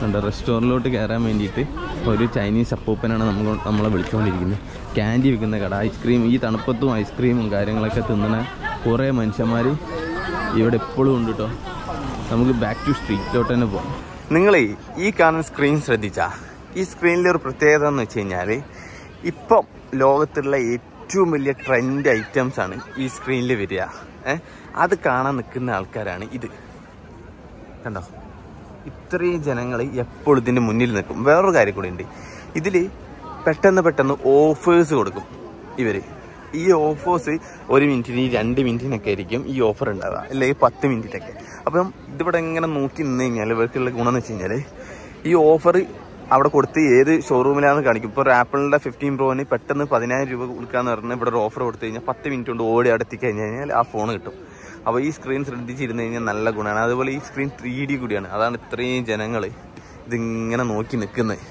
S1: നമ്മുടെ റെസ്റ്റോറന്റിലോട്ട് കയറാൻ വേണ്ടിയിട്ട് ഒരു ചൈനീസ് അപ്പൂപ്പനാണ് നമ്മൾ നമ്മളെ വിളിച്ചുകൊണ്ടിരിക്കുന്നത്. ക്യാൻഡി വിൽക്കുന്ന കട ഐസ്ക്രീം ഈ തണുപ്പത്തും ഐസ്ക്രീമും കാര്യങ്ങളൊക്കെ തിന്നണ കുറേ മനുഷ്യന്മാർ ഇവിടെ എപ്പോഴും ഉണ്ട് കേട്ടോ നമുക്ക് ബാക്ക് ടു സ്ട്രീറ്റിലോട്ട് തന്നെ പോകാം നിങ്ങളെ ഈ കാണുന്ന സ്ക്രീൻ ശ്രദ്ധിച്ചാൽ ഈ സ്ക്രീനിലെ ഒരു പ്രത്യേകത എന്ന് വെച്ച് കഴിഞ്ഞാൽ ഇപ്പം ലോകത്തുള്ള ഏറ്റവും വലിയ ട്രെൻഡ് ഐറ്റംസാണ് ഈ സ്ക്രീനിൽ വരിക. അത് കാണാൻ നിൽക്കുന്ന ആൾക്കാരാണ് ഇത്. കണ്ടോ? ഇത്രയും ജനങ്ങൾ എപ്പോഴും ഇതിന്റെ മുന്നിൽ നിൽക്കും. വേറൊരു കാര്യം കൂടി ഉണ്ട്. ഇതിൽ പെട്ടെന്ന് പെട്ടെന്ന് ഓഫേഴ്സ് കൊടുക്കും ഇവർ ഈ ഓഫേഴ്സ് ഒരു മിനിറ്റിന് രണ്ട് മിനിറ്റിനൊക്കെ ആയിരിക്കും ഈ ഓഫർ ഉണ്ടാവുക. അല്ലെങ്കിൽ പത്ത് മിനിറ്റിനൊക്കെ അപ്പം ഇതിവിടെ ഇങ്ങനെ നോക്കി നിന്ന് കഴിഞ്ഞാൽ ഇവർക്കുള്ള ഗുണമെന്ന് വെച്ച് കഴിഞ്ഞാൽ ഈ ഓഫർ അവിടെ കൊടുത്ത് ഏത് ഷോറൂമിലാണെന്ന് കാണിക്കും. ഇപ്പോൾ ആപ്പിളിന്റെ ഫിഫ്റ്റീൻ പ്രോന് പെട്ടെന്ന് പതിനായിരം രൂപ കൊടുക്കാന്ന് പറഞ്ഞാൽ ഇവിടെ ഒരു ഓഫർ കൊടുത്തു കഴിഞ്ഞാൽ പത്ത് മിനിറ്റ് കൊണ്ട് ഓടി അവിടെ എത്തിക്കഴിഞ്ഞ് കഴിഞ്ഞാൽ ആ ഫോൺ കിട്ടും. അപ്പോൾ ഈ സ്ക്രീൻ ശ്രദ്ധിച്ചിരുന്നു കഴിഞ്ഞാൽ നല്ല ഗുണമാണ്. അതുപോലെ ഈ സ്ക്രീൻ ത്രീ ഡി കൂടിയാണ്. അതാണ് ഇത്രയും ജനങ്ങൾ ഇതിങ്ങനെ നോക്കി നിൽക്കുന്നത്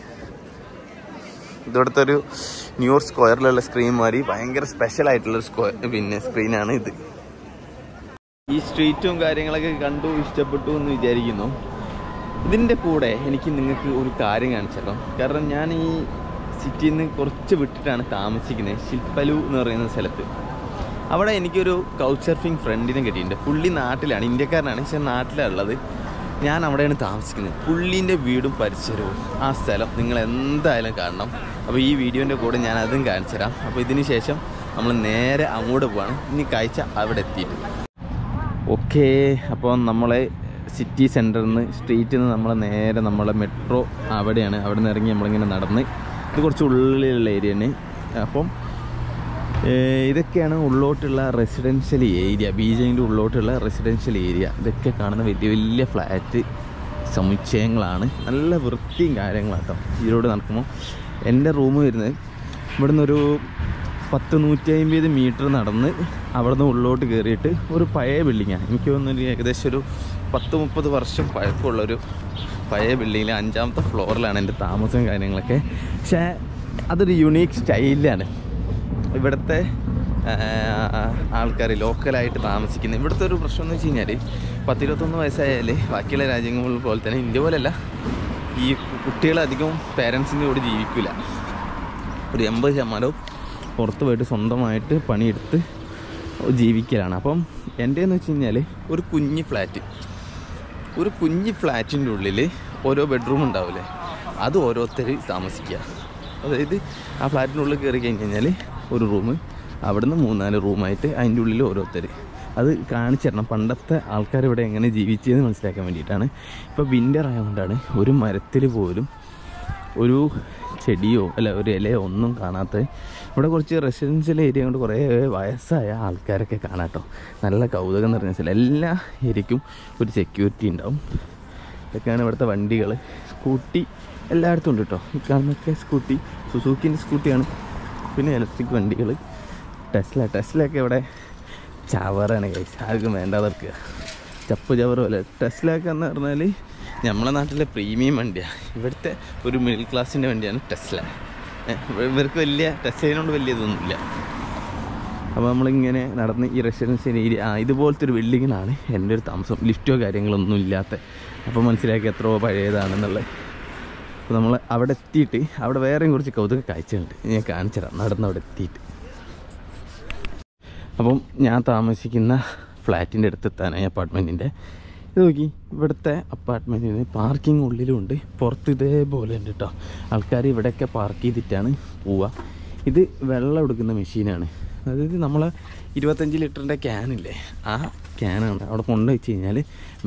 S1: ഇവിടുത്തെ ഒരു ന്യൂയോർക്ക് സ്ക്വയറിലുള്ള സ്ക്രീൻ മാതിരി ഭയങ്കര സ്പെഷ്യൽ ആയിട്ടുള്ള സ്ക്വയർ പിന്നെ സ്ക്രീനാണ് ഇത്. ഈ സ്ട്രീറ്റും കാര്യങ്ങളൊക്കെ കണ്ടു ഇഷ്ടപ്പെട്ടു എന്ന് വിചാരിക്കുന്നു. ഇതിന്റെ കൂടെ എനിക്ക് നിങ്ങൾക്ക് ഒരു കാര്യം കാണിച്ചല്ലോ കാരണം ഞാൻ ഈ സിറ്റിയിൽ നിന്ന് കുറച്ച് വിട്ടിട്ടാണ് താമസിക്കുന്നത്. ശിൽപ്പലു എന്ന് പറയുന്ന സ്ഥലത്ത്. അവിടെ എനിക്കൊരു കൗച്ച് സർഫിംഗ് ഫ്രണ്ടിനെ കിട്ടിയിട്ടുണ്ട്. പുള്ളി നാട്ടിലാണ് ഇന്ത്യക്കാരനാണ്. പക്ഷേ നാട്ടിലാണ് ഉള്ളത്. ഞാൻ അവിടെയാണ് താമസിക്കുന്നത്. പുള്ളീന്റെ വീടും പരിസരവും ആ സ്ഥലം നിങ്ങൾ എന്തായാലും കാണണം. അപ്പോൾ ഈ വീഡിയോന്റെ കൂടെ ഞാൻ അതും കാണിച്ചു തരാം അപ്പോൾ ഇതിന് ശേഷം നമ്മൾ നേരെ അങ്ങോട്ട് പോവാണ്. ഇനി കാഴ്ച അവിടെ എത്തിയിട്ട്. ഓക്കേ അപ്പോൾ നമ്മളെ സിറ്റി സെന്ററിൽ നിന്ന് സ്ട്രീറ്റിൽ നിന്ന് നമ്മൾ നേരെ നമ്മളെ മെട്രോ അവിടെയാണ്. അവിടെ നിന്ന് ഇറങ്ങി നമ്മളിങ്ങനെ നടന്ന്. ഇത് കുറച്ച് ഉള്ളിലുള്ള ഏരിയ ഏരിയയാണ്. അപ്പം ഇതൊക്കെയാണ് ഉള്ളോട്ടുള്ള റെസിഡൻഷ്യൽ ഏരിയ ബീജിങ്ങിന്റെ ഉള്ളോട്ടുള്ള റെസിഡൻഷ്യൽ ഏരിയ ഇതൊക്കെ കാണുന്ന വലിയ വലിയ ഫ്ലാറ്റ് സമുച്ചയങ്ങളാണ്. നല്ല വൃത്തിയും കാര്യങ്ങളാണ് കേട്ടോ ഇതിലൂടെ നടക്കുമ്പോൾ എന്റെ റൂം വരുന്നത് ഇവിടെ നിന്നൊരു പത്ത് നൂറ്റി അമ്പത് മീറ്റർ നടന്ന് അവിടെ നിന്ന് ഉള്ളോട്ട് കയറിയിട്ട് ഒരു പഴയ ബിൽഡിങ്ങാണ് എനിക്ക് തോന്നുന്നു ഏകദേശം ഒരു പത്ത് മുപ്പത് വർഷം പഴക്കമുള്ളൊരു പഴയ ബിൽഡിങ്ങിലെ അഞ്ചാമത്തെ ഫ്ലോറിലാണ് എന്റെ താമസവും കാര്യങ്ങളൊക്കെ. പക്ഷേ അതൊരു യുണീക്ക് സ്റ്റൈലാണ്. ഇവിടുത്തെ ആൾക്കാർ ലോക്കലായിട്ട് താമസിക്കുന്നത്. ഇവിടുത്തെ ഒരു പ്രശ്നം എന്ന് വെച്ച് കഴിഞ്ഞാൽ പത്തിരുപത്തൊന്ന് വയസ്സായാൽ ബാക്കിയുള്ള രാജ്യങ്ങൾ പോലെ തന്നെ ഇന്ത്യ പോലെയല്ല ഈ കുട്ടികളധികം പേരൻസിന്റെ കൂടെ ജീവിക്കില്ല ഒരു എൺപത് ശതമാനവും പുറത്ത് പോയിട്ട് സ്വന്തമായിട്ട് പണിയെടുത്ത് ജീവിക്കലാണ്. അപ്പം എന്റെ എന്ന് വെച്ച് കഴിഞ്ഞാൽ ഒരു കുഞ്ഞ് ഫ്ലാറ്റ് ഒരു കുഞ്ഞ് ഫ്ലാറ്റിന്റെ ഉള്ളിൽ ഓരോ ബെഡ്റൂം ഉണ്ടാവില്ലേ അത് ഓരോരുത്തർ താമസിക്കുക അതായത് ആ ഫ്ലാറ്റിന്റെ ഉള്ളിൽ കയറി കഴിഞ്ഞ് കഴിഞ്ഞാൽ ഒരു റൂം അവിടുന്ന് മൂന്നാൽ റൂമായിട്ട് അതിന്റെ ഉള്ളിൽ ഓരോരുത്തർ അത് കാണിച്ചു തരണം. പണ്ടത്തെ ആൾക്കാർ ഇവിടെ എങ്ങനെ ജീവിച്ചതെന്ന് മനസ്സിലാക്കാൻ വേണ്ടിയിട്ടാണ്. ഇപ്പോൾ വിന്റർ ആയതുകൊണ്ടാണ് ഒരു മരത്തിൽ പോലും ഒരു ചെടിയോ അല്ല ഒരു ഇലയോ ഒന്നും കാണാത്ത ഇവിടെ കുറച്ച് റെസിഡൻഷ്യൽ ഏരിയ കൊണ്ട് കുറേ വയസ്സായ ആൾക്കാരൊക്കെ കാണാം കേട്ടോ നല്ല കൗതുകം നിറഞ്ഞ സ്ഥലം. എല്ലാ ഏരിയക്കും ഒരു സെക്യൂരിറ്റി ഉണ്ടാവും. ഇതൊക്കെയാണ് ഇവിടുത്തെ വണ്ടികൾ സ്കൂട്ടി എല്ലായിടത്തും ഉണ്ട് കേട്ടോ ഈ കാണുന്നൊക്കെ സ്കൂട്ടി സുസൂക്കിന്റെ സ്കൂട്ടിയാണ്. പിന്നെ ഇലക്ട്രിക് വണ്ടികൾ ടെസ്ല ടെസ്ലയൊക്കെ ഇവിടെ ചവറാണ് കൈസ് ആർക്കും വേണ്ടാതർക്ക് ചപ്പ് ചവറ് പോലെ. ടെസ്ലയൊക്കെ എന്ന് പറഞ്ഞാൽ നമ്മളെ നാട്ടിലെ പ്രീമിയം വണ്ടിയാണ് ഇവിടുത്തെ ഒരു മിഡിൽ ക്ലാസ്സിന്റെ വണ്ടിയാണ് ടെസ്ല. ഇവർക്ക് വലിയ ടെസ്ലയിനോട് വലിയ ഇതൊന്നുമില്ല. അപ്പോൾ നമ്മളിങ്ങനെ നടന്ന് ഈ റെസിഡൻഷ്യൽ ഏരിയ ആ ഇതുപോലത്തെ ഒരു ബിൽഡിങ്ങിലാണ് എന്റെ ഒരു താമസം. ലിഫ്റ്റോ കാര്യങ്ങളൊന്നും ഇല്ലാത്ത. അപ്പോൾ മനസ്സിലാക്കി എത്രയോ പഴയതാണെന്നുള്ളത്. അപ്പോൾ നമ്മൾ അവിടെ എത്തിയിട്ട് അവിടെ വേറെയും കുറച്ച് കൗതുക കാഴ്ചയുണ്ട് ഞാൻ കാണിച്ചു തരാം. നടന്ന് അവിടെ എത്തിയിട്ട്. അപ്പം ഞാൻ താമസിക്കുന്ന ഫ്ലാറ്റിന്റെ അടുത്തെത്താനായി അപ്പാർട്ട്മെന്റിന്റെ ഇത് നോക്കി. ഇവിടുത്തെ അപ്പാർട്ട്മെന്റിന് പാർക്കിംഗ് ഉള്ളിലുണ്ട്. പുറത്ത് ഇതേപോലെ ഉണ്ട് കേട്ടോ ആൾക്കാർ ഇവിടെയൊക്കെ പാർക്ക് ചെയ്തിട്ടാണ് പോവുക. ഇത് വെള്ളം എടുക്കുന്ന മെഷീനാണ് അതായത് നമ്മൾ ഇരുപത്തഞ്ച് ലിറ്ററിന്റെ ക്യാനില്ലേ ആ ക്യാനാണ് അവിടെ കൊണ്ടു വെച്ച് കഴിഞ്ഞാൽ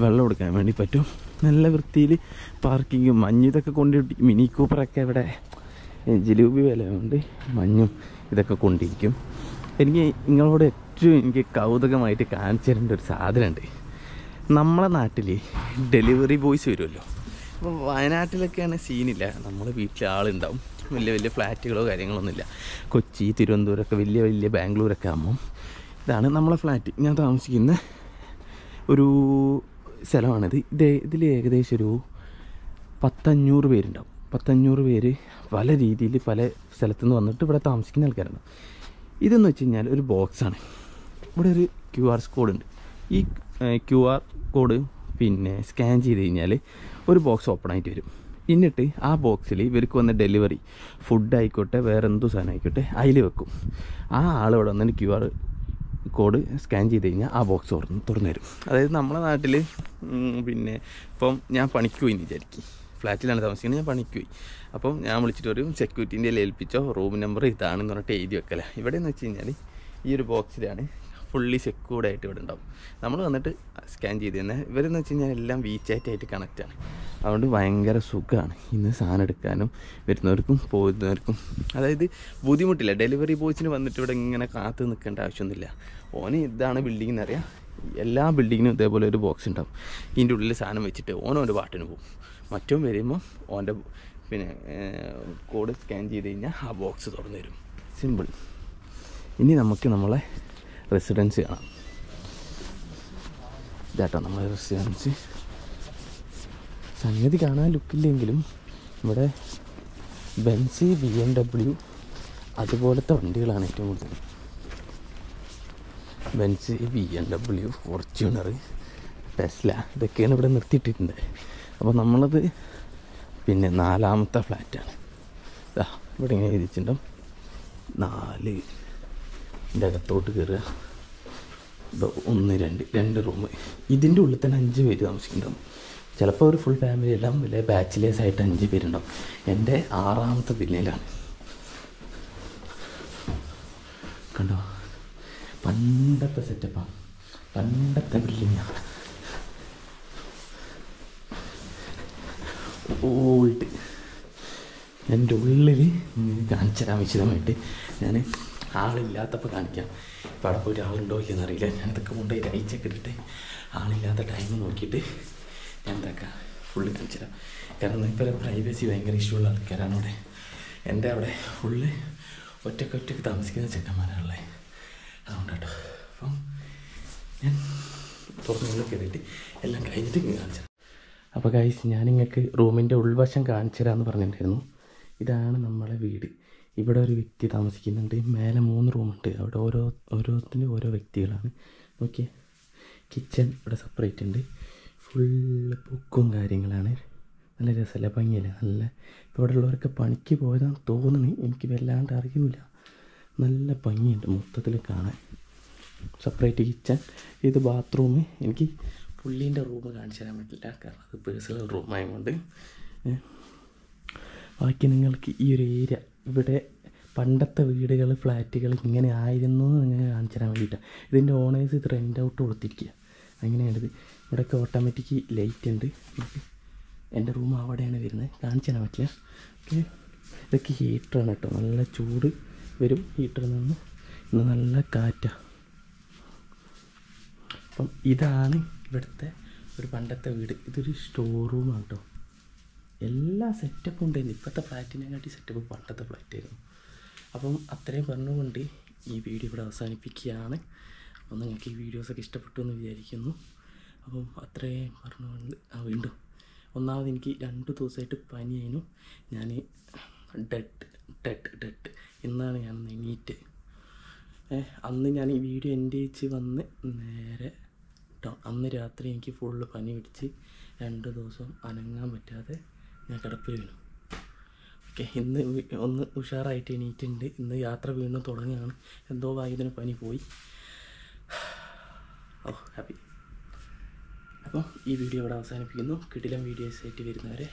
S1: വെള്ളം എടുക്കാൻ വേണ്ടി പറ്റും. നല്ല വൃത്തിയിൽ പാർക്കിങ്ങും മഞ്ഞ് ഇതൊക്കെ കൊണ്ട് മിനി കൂപ്പറൊക്കെ ഇവിടെ ജിലൂബി വിലയുണ്ട്. മഞ്ഞും ഇതൊക്കെ കൊണ്ടിരിക്കും. എനിക്ക് നിങ്ങളോട് ഏറ്റവും എനിക്ക് കൗതുകമായിട്ട് കാണിച്ചു തരേണ്ട ഒരു സാധനമുണ്ട്. നമ്മളെ നാട്ടിൽ ഡെലിവറി ബോയ്സ് വരുമല്ലോ. അപ്പോൾ വയനാട്ടിലൊക്കെയാണ് സീനില്ല. നമ്മളെ വീട്ടിൽ ആളുണ്ടാവും. വലിയ വലിയ ഫ്ലാറ്റുകളോ കാര്യങ്ങളൊന്നുമില്ല. കൊച്ചി തിരുവനന്തപുരമൊക്കെ വലിയ വലിയ ബാംഗ്ലൂരൊക്കെ ആകുമ്പം ഇതാണ് നമ്മളെ ഫ്ലാറ്റ്. ഞാൻ താമസിക്കുന്ന ഒരു സ്ഥലമാണിത്. ഇത് ഇതിൽ ഏകദേശം ഒരു പത്തഞ്ഞൂറ് പേരുണ്ടാവും. പത്തഞ്ഞൂറ് പേര് പല രീതിയിൽ പല സ്ഥലത്തു നിന്ന് വന്നിട്ട് ഇവിടെ താമസിക്കുന്ന ആൾക്കാരാണ് ഇതെന്ന് വെച്ച് കഴിഞ്ഞാൽ ഒരു ബോക്സാണ്. ഇവിടെ ഒരു ക്യു ആർ കോഡ് ഉണ്ട് ഈ ക്യു ആർ കോഡ് പിന്നെ സ്കാൻ ചെയ്ത് കഴിഞ്ഞാൽ ഒരു ബോക്സ് ഓപ്പൺ ആയിട്ട് വരും. എന്നിട്ട് ആ ബോക്സിൽ ഇവർക്ക് വന്ന ഡെലിവറി ഫുഡ് ആയിക്കോട്ടെ വേറെ എന്തു സാധനം ആയിക്കോട്ടെ അതിൽ വെക്കും. ആ ആൾ ഇവിടെ വന്നിട്ട് ക്യു ആർ കോഡ് സ്കാൻ ചെയ്ത് കഴിഞ്ഞാൽ ആ ബോക്സ് തുറന്ന് തുറന്നു തരും അതായത് നമ്മുടെ നാട്ടിൽ പിന്നെ ഇപ്പം ഞാൻ പണിക്ക് പോയി വിചാരിക്കും. ഫ്ലാറ്റിലാണ് താമസിക്കുന്നത് ഞാൻ പണിക്ക് പോയി. അപ്പം ഞാൻ വിളിച്ചിട്ട് വരും സെക്യൂരിറ്റീന്റെ ഏൽപ്പിച്ചോ റൂം നമ്പർ ഇതാണെന്ന് പറഞ്ഞിട്ട് എഴുതി വെക്കല. ഇവിടെ എന്ന് വെച്ച് കഴിഞ്ഞാൽ ഈ ഒരു ബോക്സിലാണ് ഫുള്ളി സെക്യൂർഡ് ആയിട്ട് ഇവിടെ ഉണ്ടാവും. നമ്മൾ വന്നിട്ട് സ്കാൻ ചെയ്ത് തന്നെ ഇവരെന്ന് വെച്ച് കഴിഞ്ഞാൽ എല്ലാം വീച്ചാറ്റ് ആയിട്ട് കണക്റ്റാണ് അതുകൊണ്ട് ഭയങ്കര സുഖമാണ് ഇന്ന് സാധനം എടുക്കാനും വരുന്നവർക്കും പോകുന്നവർക്കും അതായത് ബുദ്ധിമുട്ടില്ല. ഡെലിവറി ബോയ്സിന് വന്നിട്ട് ഇവിടെ ഇങ്ങനെ കാത്തു നിൽക്കേണ്ട ആവശ്യമൊന്നുമില്ല. ഓന് ഇതാണ് ബിൽഡിംഗ് എന്നറിയാം എല്ലാ ബിൽഡിങ്ങിനും ഇതേപോലെ ഒരു ബോക്സ് ഉണ്ടാവും. ഇതിന്റെ ഉള്ളിൽ സാധനം വെച്ചിട്ട് ഓനോന്റെ പാട്ടിന് പോകും. മറ്റും വരുമ്പോൾ ഓന്റെ പിന്നെ കോഡ് സ്കാൻ ചെയ്ത് കഴിഞ്ഞാൽ ആ ബോക്സ് തുറന്നു തരും. സിമ്പിൾ ഇനി നമുക്ക് നമ്മളെ റെസിഡൻസ് കാണാം. ഇതാട്ടോ നമ്മളെ റെസിഡൻസി. സംഗതി കാണാൻ ലുക്കില്ലെങ്കിലും ഇവിടെ ബെൻസി ബി എം ഡബ്ല്യു അതുപോലത്തെ വണ്ടികളാണ് ഏറ്റവും കൂടുതൽ. Benzy B M W Fortuner Tesla ഇതൊക്കെയാണ് ഇവിടെ നിർത്തിയിട്ടിട്ടുണ്ട് അപ്പോൾ നമ്മളത് പിന്നെ നാലാമത്തെ ഫ്ലാറ്റാണ്. ഇവിടെ ഇങ്ങനെ എഴുതിച്ചിട്ടുണ്ടാവും നാല്. ഇതിന്റെ അകത്തോട്ട് കയറുക ഒന്ന് രണ്ട് രണ്ട് റൂം ഇതിന്റെ ഉള്ളിൽ തന്നെ അഞ്ച് പേര് താമസിക്കുന്നുണ്ടാവും. ചിലപ്പോൾ ഒരു ഫുൾ ഫാമിലി എല്ലാം വലിയ ബാച്ചിലേഴ്സ് ആയിട്ട് അഞ്ച് പേരുണ്ടാവും. എന്റെ ആറാമത്തെ വില്ലയിലാണ് കണ്ടോ? പണ്ടത്തെ സെറ്റപ്പാണ് പണ്ടത്തെ ബിൽഡിങ്ങാണ് ഓൾഡ് എന്റെ ഉള്ളിൽ കാണിച്ചു ഞാൻ ആളില്ലാത്തപ്പോൾ കാണിക്കാം. ഇപ്പം അവിടെ പോയിട്ട് ആളുണ്ടോ ഇല്ലെന്ന് അറിയില്ല. ഞാൻ ഇതൊക്കെ കൊണ്ടുപോയി അയച്ചൊക്കെ ഇട്ടിട്ട് ആളില്ലാത്ത ടൈം നോക്കിയിട്ട് ഞാൻ എന്താക്കാം ഫുള്ള് കാണിച്ചുതരാം. കാരണം ഇപ്പോൾ പ്രൈവസി ഭയങ്കര ഇഷ്യൂ ഉള്ള ആൾക്കാരാണ് അവിടെ എന്റെ അവിടെ ഫുള്ള് ഒറ്റയ്ക്ക് ഒറ്റയ്ക്ക് താമസിക്കുന്ന ചെക്കന്മാരാണല്ലേ അതുകൊണ്ട് കേട്ടോ അപ്പം ഞാൻ തുറന്നുള്ളിൽ കയറിയിട്ട് എല്ലാം കഴിഞ്ഞിട്ട് ഇങ്ങനെ കാണിച്ചു അപ്പോൾ കഴിച്ച് ഞാൻ നിങ്ങൾക്ക് റൂമിന്റെ ഉൾവശം കാണിച്ചു തരാമെന്ന് പറഞ്ഞിട്ടുണ്ടായിരുന്നു. ഇതാണ് നമ്മളെ വീട്. ഇവിടെ ഒരു വ്യക്തി താമസിക്കുന്നുണ്ട്. മേലെ മൂന്ന് റൂമുണ്ട് അവിടെ ഓരോ ഓരോത്തിന്റെ ഓരോ വ്യക്തികളാണ്. ഓക്കെ കിച്ചൺ ഇവിടെ സെപ്പറേറ്റ് ഉണ്ട്. ഫുള്ള് പൊക്കും കാര്യങ്ങളാണ്. നല്ല രസമല്ല? ഭംഗിയല്ലേ? നല്ല. ഇവിടെ ഉള്ളവരൊക്കെ പണിക്ക് പോയതാണെന്ന് തോന്നുന്നു. എനിക്ക് വല്ലാണ്ട് അറിയില്ല നല്ല ഭംഗിയുണ്ട് മൊത്തത്തിൽ കാണാൻ. സെപ്പറേറ്റ് കിച്ചൺ ഇത് ബാത്റൂം എനിക്ക് പുള്ളീന്റെ റൂം കാണിച്ചു തരാൻ പറ്റില്ല. കാരണം അത് പേഴ്സണൽ റൂമായതുകൊണ്ട്. ബാക്കി നിങ്ങൾക്ക് ഈ ഒരു ഏരിയ ഇവിടെ പണ്ടത്തെ വീടുകൾ ഫ്ലാറ്റുകൾ ഇങ്ങനെ ആയിരുന്നു എന്ന് നിങ്ങൾ കാണിച്ചു തരാൻ വേണ്ടിയിട്ടാണ് ഇതിന്റെ ഓണേഴ്സ് ഇത് റെന്റ് ഔട്ട് കൊടുത്തിരിക്കുക അങ്ങനെയാണിത്. ഇവിടെയൊക്കെ ഓട്ടോമാറ്റിക് ലൈറ്റ് ഉണ്ട്. എന്റെ റൂം അവിടെയാണ് വരുന്നത്. കാണിച്ചു തരാൻ പറ്റില്ല. ഓക്കെ. ഇതൊക്കെ ഹീറ്ററാണ് കേട്ടോ. നല്ല ചൂട് വരും ഹീറ്ററിൽ നിന്ന്. ഇന്ന് നല്ല കാറ്റാണ് അപ്പം ഇതാണ് ഇവിടുത്തെ ഒരു പണ്ടത്തെ വീട്. ഇതൊരു സ്റ്റോർ റൂമാണ് കേട്ടോ. എല്ലാ സെറ്റപ്പും ഉണ്ടായിരുന്നു ഇപ്പോഴത്തെ ഫ്ലാറ്റിനെക്കാട്ടി സെറ്റപ്പ് പണ്ടത്തെ ഫ്ലാറ്റായിരുന്നു അപ്പം അത്രയും പറഞ്ഞുകൊണ്ട് ഈ വീഡിയോ ഇവിടെ അവസാനിപ്പിക്കുകയാണ്. അപ്പം നിങ്ങൾക്ക് ഈ വീഡിയോസൊക്കെ ഇഷ്ടപ്പെട്ടു എന്ന് വിചാരിക്കുന്നു. അപ്പം അത്രയും പറഞ്ഞുകൊണ്ട് ആ വീണ്ടും. ഒന്നാമത് എനിക്ക് രണ്ട് ദിവസമായിട്ട് പനിയായിരുന്നു. ഞാൻ ഡെഡ് ഡെഡ് ഡെഡ് എന്നാണ് ഞാൻ എണീറ്റ്. അന്ന് ഞാൻ ഈ വീഡിയോ എന്റെ വെച്ച് വന്ന് നേരെ അന്ന് രാത്രി എനിക്ക് ഫുള്ള് പനി പിടിച്ച് രണ്ട് ദിവസം അനങ്ങാൻ പറ്റാതെ ഞാൻ കിടപ്പ് വീണു. ഓക്കെ ഇന്ന് ഒന്ന് ഉഷാറായിട്ട് എണീറ്റുണ്ട്. ഇന്ന് യാത്ര വീണ്ടും തുടങ്ങുകയാണ് എന്തോ ഭാഗ്യത്തിന് പനി പോയി. ഓ ഹാപ്പി അപ്പം ഈ വീഡിയോ ഇവിടെ അവസാനിപ്പിക്കുന്നു. കിടിലം വീഡിയോസ് ആയിട്ട് വരുന്നവരെ